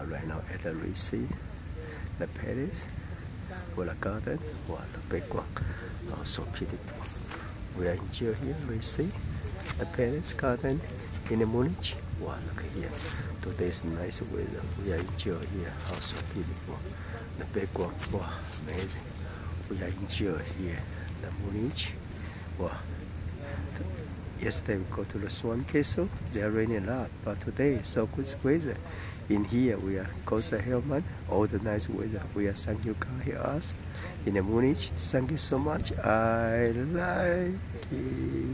are right now at the Risi, the palace, or the garden, or the big one. Also beautiful. We are enjoy here, Risi, the palace garden in the Munich. Wow, look here. Today's nice weather. We are enjoy here. Also beautiful. The big one. Wow, amazing. We are enjoy here. The Munich. Wow. Yesterday we go to the Swan Castle. They are raining a lot, but today is so good weather. In here we are Costa Hellman. All the nice weather. We are thank you here us in the Munich. Thank you so much. I like it.